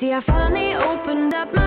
See, I finally opened up my.